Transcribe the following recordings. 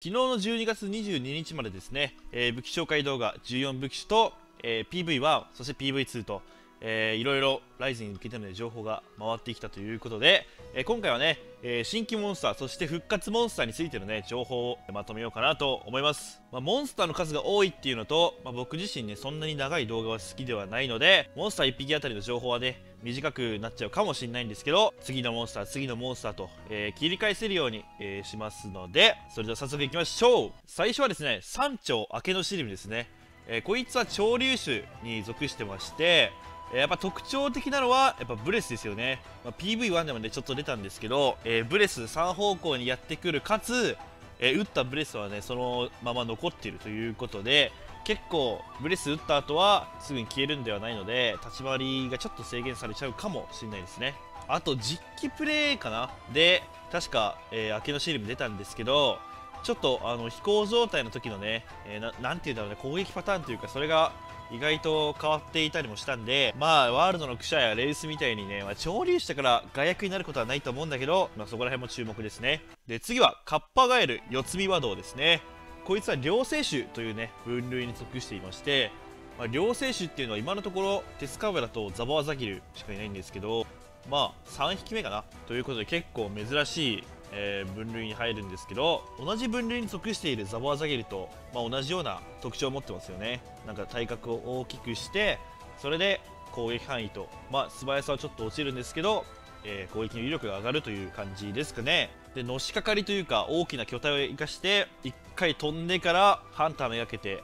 昨日の12月22日までですね、えー、武器紹介動画14武器種と、えー、PV1 そして PV2 と、えー、いろいろライズに向けての情報が回ってきたということで、えー、今回はね、えー、新規モンスターそして復活モンスターについてのね情報をまとめようかなと思います、まあ、モンスターの数が多いっていうのと、まあ、僕自身ねそんなに長い動画は好きではないのでモンスター1匹あたりの情報はね短くなっちゃうかもしれないんですけど次のモンスター次のモンスターと、えー、切り返せるように、えー、しますのでそれでは早速いきましょう。最初はですね山頂明けのシリムですね、え、こいつは潮流種に属してましてやっぱ特徴的なのはやっぱブレスですよね、まあ、PV1 でもねちょっと出たんですけど、えー、ブレス3方向にやってくるかつ、えー、打ったブレスはねそのまま残っているということで結構ブレス打った後はすぐに消えるんではないので立ち回りがちょっと制限されちゃうかもしれないですね。あと実機プレイかな。で確か、えー、明けのシールも出たんですけどちょっとあの飛行状態の時のね、えー、なんていうんだろうね攻撃パターンというかそれが意外と変わっていたりもしたんでまあワールドのクシャやレースみたいにね、まあ、潮流したから外役になることはないと思うんだけど、まあ、そこら辺も注目ですね。で次はカッパガエル四つ見和道ですね。こいつは両生種というね分類に属していまして、まあ、両生種っていうのは今のところテスカブラとザボワザギルしかいないんですけどまあ3匹目かな？ということで結構珍しい、えー、分類に入るんですけど同じ分類に属しているザボワザギルと、まあ、同じような特徴を持ってますよね。なんか体格を大きくしてそれで攻撃範囲と、まあ、素早さはちょっと落ちるんですけど、えー、攻撃の威力が上がるという感じですかね。でのしかかりというか大きな巨体を生かして1回飛んでからハンターめがけて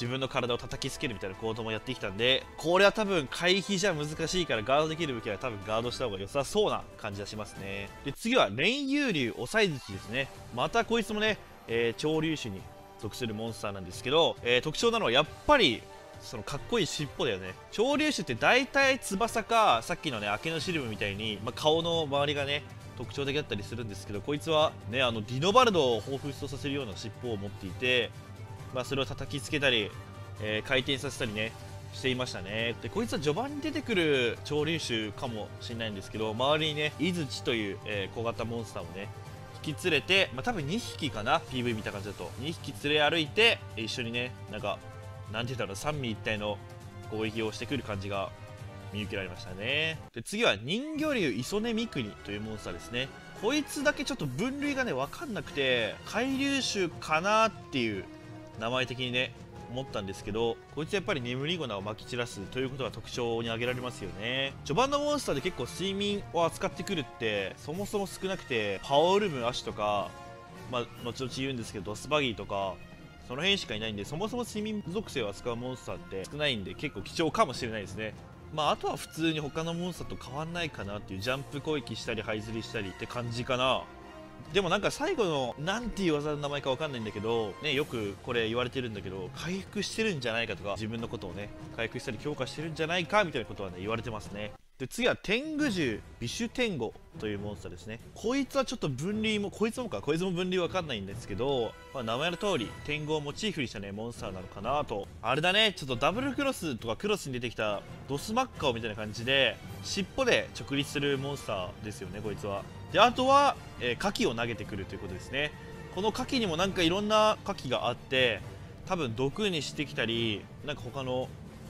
自分の体を叩きつけるみたいな行動もやってきたんでこれは多分回避じゃ難しいからガードできる武器は多分ガードした方が良さそうな感じがしますね。で次はレイン遊竜抑え槌ですね。またこいつもね、えー、潮流種に属するモンスターなんですけど、えー、特徴なのはやっぱりそのかっこいい尻尾だよね。潮流種って大体翼かさっきのね明けのシルブみたいに、まあ、顔の周りがね特徴的だったりするんですけどこいつはねあのディノバルドを彷彿とさせるような尻尾を持っていて、まあ、それを叩きつけたり、えー、回転させたりねしていましたね。でこいつは序盤に出てくる潮流種かもしれないんですけど周りにねイズチという、えー、小型モンスターをね引き連れて、まあ、多分2匹かな PV 見た感じだと。2匹連れ歩いて一緒にねなんかなんて言ったら三位一体の攻撃をしてくる感じが見受けられましたね。で次は人魚竜磯根三国というモンスターですね。こいつだけちょっと分類がね分かんなくて海竜種かなっていう名前的にね思ったんですけどこいつやっぱり眠り粉をまき散らすということが特徴に挙げられますよね。序盤のモンスターで結構睡眠を扱ってくるってそもそも少なくてパオルムアシとかまあ後々言うんですけどドスバギーとかその辺しかいないんでそもそも睡眠属性を扱うモンスターって少ないんで結構貴重かもしれないですね。まあ、あとは普通に他のモンスターと変わんないかなっていうジャンプ攻撃したり這いずりしたりって感じかな。でもなんか最後の何ていう技の名前か分かんないんだけど、ね、よくこれ言われてるんだけど回復してるんじゃないかとか自分のことをね回復したり強化してるんじゃないかみたいなことはね言われてますね。で次は天狗獣ビシュ天狗というモンスターですね。こいつはちょっと分類もこいつもかこいつも分類わかんないんですけど、まあ、名前の通り天狗をモチーフにしたねモンスターなのかなと。あれだねちょっとダブルクロスとかクロスに出てきたドスマッカオみたいな感じで尻尾で直立するモンスターですよねこいつは。であとは、えー、牡蠣を投げてくるということですね。この牡蠣にもなんかいろんな牡蠣があって多分毒にしてきたりなんか他の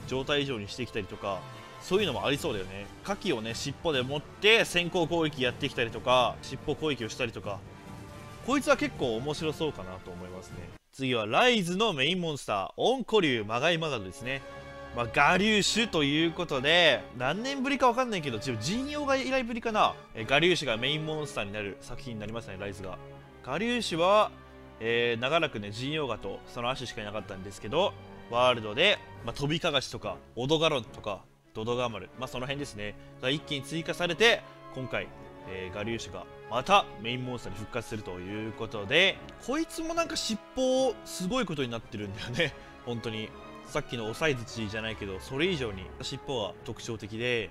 状態以上にしてきたりとかそういうのもありそうだよね。牡蠣をね尻尾で持って先行攻撃やってきたりとか尻尾攻撃をしたりとか。こいつは結構面白そうかなと思いますね。次はライズのメインモンスターオンコリュウマガイマガドですね。まあ、我流種ということで何年ぶりか分かんないけど陣容が以来ぶりかな。我流種がメインモンスターになる作品になりますねライズが。我流種は、えー、長らくね陣容ガとその足しかいなかったんですけどワールドで、まあ、飛びかがしとかオドガロンとかドドガマル、まあ、その辺ですね。が一気に追加されて今回、えー、我流種がまたメインモンスターに復活するということでこいつもなんか尻尾すごいことになってるんだよね。本当に。さっきの押さえ槌じゃないけどそれ以上に尻尾は特徴的で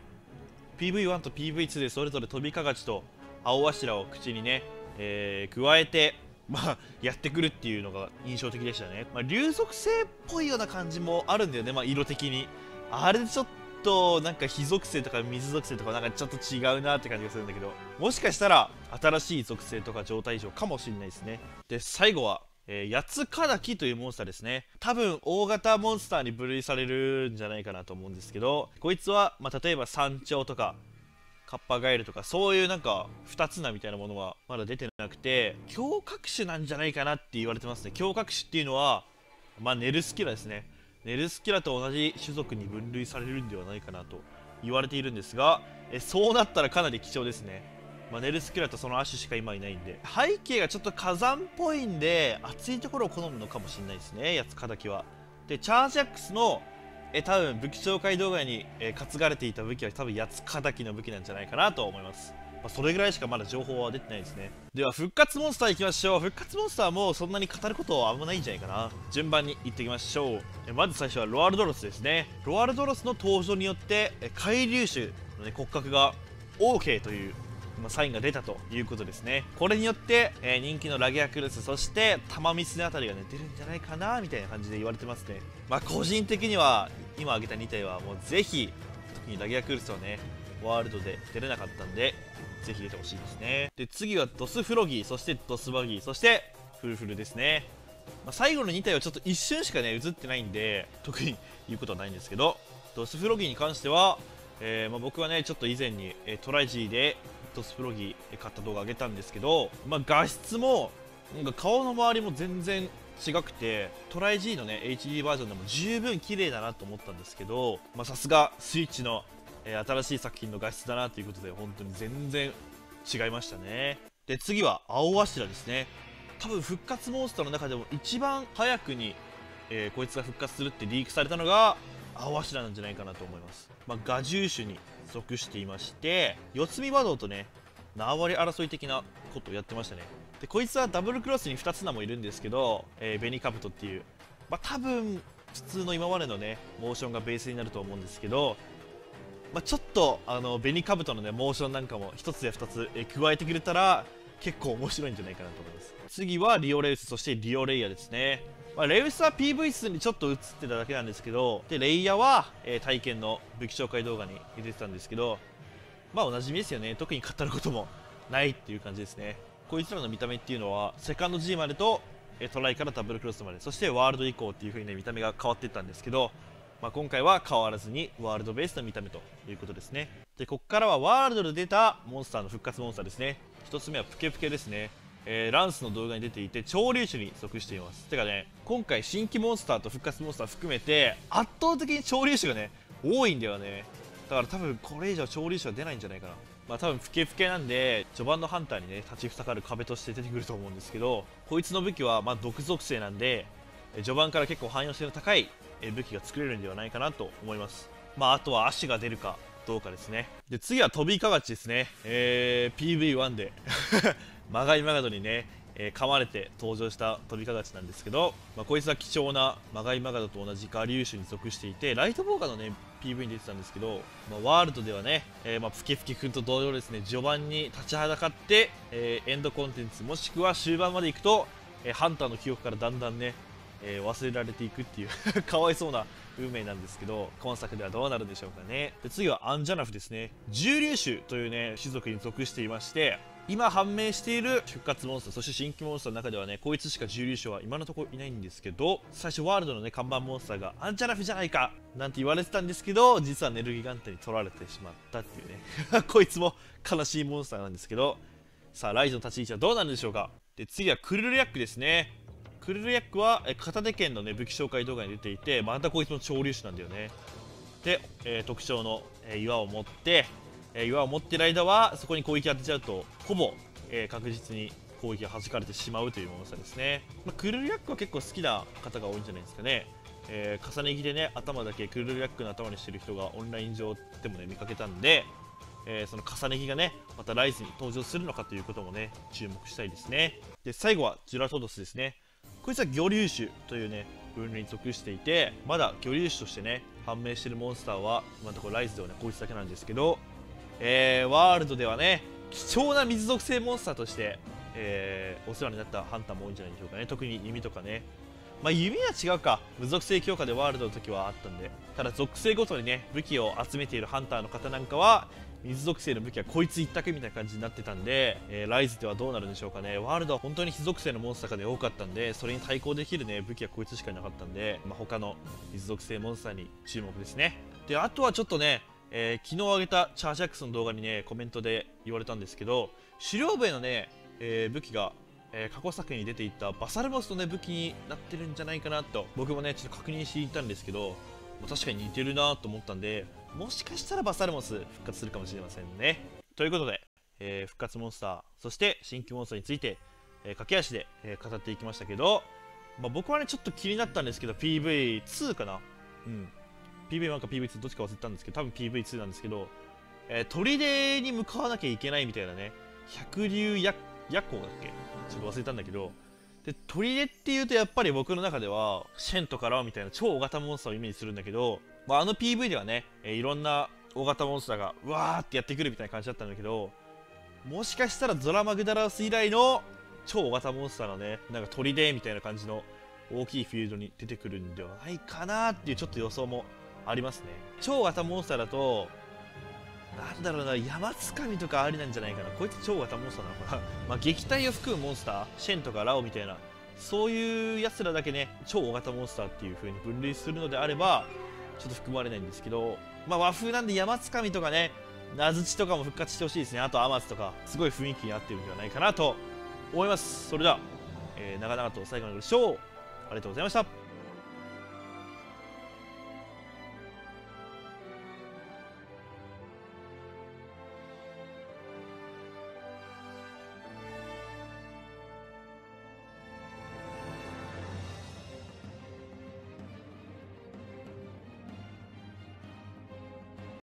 PV1 と PV2 でそれぞれ飛びかがちと青柱を口にね、えー、加えて まあ、やってくるっていうのが印象的でしたね。まあ、流属性っぽいような感じもあるんだよね、まあ、色的に。あれちょっとなんか火属性とか水属性とかなんかちょっと違うなって感じがするんだけどもしかしたら新しい属性とか状態異常かもしれないですねで最後は、えー、八つカダキというモンスターですね。多分大型モンスターに分類されるんじゃないかなと思うんですけどこいつは、まあ、例えば山頂とかカッパガエルとかそういうなんか2つなみたいなものはまだ出てなくて強角種なんじゃないかなって言われてますね。強角種っていうのはまあネルスキラですね。ネルスキラと同じ種族に分類されるんではないかなと言われているんですがえそうなったらかなり貴重ですね。まあ、ネルスキラとその亜種しか今いないんで。背景がちょっと火山っぽいんで熱いところを好むのかもしれないですねやつカダキは。でチャージャックスのえ多分武器紹介動画に、え担がれていた武器は多分八つ敵の武器なんじゃないかなと思います、まあ、それぐらいしかまだ情報は出てないですね。では復活モンスターいきましょう。復活モンスターもそんなに語ることはあんまないんじゃないかな。順番にいっていきましょう。えまず最初はロアルドロスですね。ロアルドロスの登場によってえ海流種の、ね、骨格が OK というのサインが出たということですね。これによって、えー、人気のラギアクルスそしてタマミスネあたりがね出るんじゃないかなみたいな感じで言われてますね。まあ個人的には今挙げた2体はもうぜひ特にラギアクルスはねワールドで出れなかったんでぜひ出てほしいですね。で次はドスフロギーそしてドスバギーそしてフルフルですね、まあ、最後の2体はちょっと一瞬しかね映ってないんで特に言うことはないんですけどドスフロギーに関してはえーまあ、僕はねちょっと以前に、えー、トライ G でドスフロギー狩った動画上げたんですけど、まあ、画質もなんか顔の周りも全然違くてトライ G のね HD バージョンでも十分綺麗だなと思ったんですけどさすがスイッチの、えー、新しい作品の画質だなということで本当に全然違いましたね。で次は青柱ですね。多分復活モンスターの中でも一番早くに、えー、こいつが復活するってリークされたのが青柱なんじゃないかなと思います、まあ、画獣種に属していまして四つ見魔道とね縄張り争い的なことをやってましたね。でこいつはダブルクロスに2つ名もいるんですけど、えー、ベニカブトっていう、まあ、多分普通の今までのねモーションがベースになると思うんですけど、まあ、ちょっとあのベニカブトのねモーションなんかも1つや2つ、えー、加えてくれたら結構面白いんじゃないかなと思います。次はリオレウスそしてリオレイヤですね。まあ、レウスは PV 数にちょっと映ってただけなんですけどでレイヤーは、えー、体験の武器紹介動画に出てたんですけどまあおなじみですよね。特に語ることもないっていう感じですね。こいつらの見た目っていうのはセカンド G までとトライからダブルクロスまでそしてワールド以降っていう風にね見た目が変わっていったんですけど、まあ、今回は変わらずにワールドベースの見た目ということですね。でここからはワールドで出たモンスターの復活モンスターですね。1つ目はプケプケですね。えー、ランスの動画に出ていて潮流種に属しています。てかね今回新規モンスターと復活モンスター含めて圧倒的に潮流種がね多いんだよね。だから多分これ以上潮流種は出ないんじゃないかな。まあ多分ふけふけなんで序盤のハンターにね立ちふさがる壁として出てくると思うんですけどこいつの武器はま毒属性なんで序盤から結構汎用性の高い武器が作れるんではないかなと思います。まああとは足が出るかどうかですね。で次は飛びかがちですね。えー、PV1 で。マガイマガドにね、えー、噛まれて登場した飛びかがちなんですけど、まあ、こいつは貴重なマガイマガドと同じ我流種に属していてライトボーガーのね PV に出てたんですけど、まあ、ワールドではね、えー、まあ、ふきふきくんと同様ですね序盤に立ちはだかって、えー、エンドコンテンツもしくは終盤まで行くと、えー、ハンターの記憶からだんだんね、え忘れられていくっていう かわいそうな運命なんですけど今作ではどうなるんでしょうかね。で次はアンジャナフですね。重竜種というね種族に属していまして今判明している復活モンスターそして新規モンスターの中ではねこいつしか重粒子は今のところいないんですけど最初ワールドのね看板モンスターがアンチャラフじゃないかなんて言われてたんですけど実はネルギガンテに取られてしまったっていうね。こいつも悲しいモンスターなんですけどさあライズの立ち位置はどうなるんでしょうか。で次はクルルヤックですね。クルルヤックは片手剣のね武器紹介動画に出ていてまたこいつも潮流種なんだよね。で、えー、特徴の、えー、岩を持ってえ岩を持ってる間はそこに攻撃当てちゃうとほぼ、え確実に攻撃が弾かれてしまうというものさですね、まあ、クルルヤックは結構好きな方が多いんじゃないですかね、えー、重ね着でね頭だけクルルヤックの頭にしてる人がオンライン上でもね見かけたんで、えー、その重ね着がねまたライズに登場するのかということもね注目したいですね。で最後はジュラトドスですね。こいつは魚竜種というね分類に属していてまだ魚竜種としてね判明してるモンスターは今のところライズではねこいつだけなんですけどえー、ワールドではね貴重な水属性モンスターとして、えー、お世話になったハンターも多いんじゃないでしょうかね。特に弓とかね。まあ弓は違うか。無属性強化でワールドの時はあったんで。ただ属性ごとにね武器を集めているハンターの方なんかは水属性の武器はこいつ一択みたいな感じになってたんで、えー、ライズではどうなるんでしょうかね。ワールドは本当に火属性のモンスターが、ね、多かったんでそれに対抗できるね武器はこいつしかいなかったんで、まあ、他の水属性モンスターに注目ですね。であとはちょっとねえー、昨日上げたチャージャックスの動画にねコメントで言われたんですけど狩猟笛のね、えー、武器がえー、過去作に出ていたバサルモスの、ね、武器になってるんじゃないかなと僕もねちょっと確認していたんですけど、ま、確かに似てるなと思ったんでもしかしたらバサルモス復活するかもしれませんね。ということで、えー、復活モンスターそして新規モンスターについて、えー、駆け足で、え語っていきましたけど、まあ、僕はねちょっと気になったんですけど PV2 かな。うん。PV1 か PV2 どっちか忘れたんですけど多分 PV2 なんですけど、えー、砦に向かわなきゃいけないみたいなね。百竜夜夜行だっけ？ちょっと忘れたんだけど。で砦っていうとやっぱり僕の中ではシェンとかラオみたいな超大型モンスターをイメージするんだけど、まあ、あの PV ではね、えー、いろんな大型モンスターがうわーってやってくるみたいな感じだったんだけどもしかしたらゾラマグダラス以来の超大型モンスターのねなんか砦みたいな感じの大きいフィールドに出てくるんではないかなっていうちょっと予想もありますね。超型モンスターだとなんだろうな山つかみとかありなんじゃないかな。こいつ超型モンスターなのかな。まあ撃退を含むモンスター？シェンとかラオみたいな。そういうやつらだけね超大型モンスターっていう風に分類するのであればちょっと含まれないんですけど。まあ和風なんで山つかみとかね名槌とかも復活してほしいですね。あとアマツとかすごい雰囲気に合ってるんではないかなと思います。それでは、えー、長々と最後までご視聴ありがとうございました。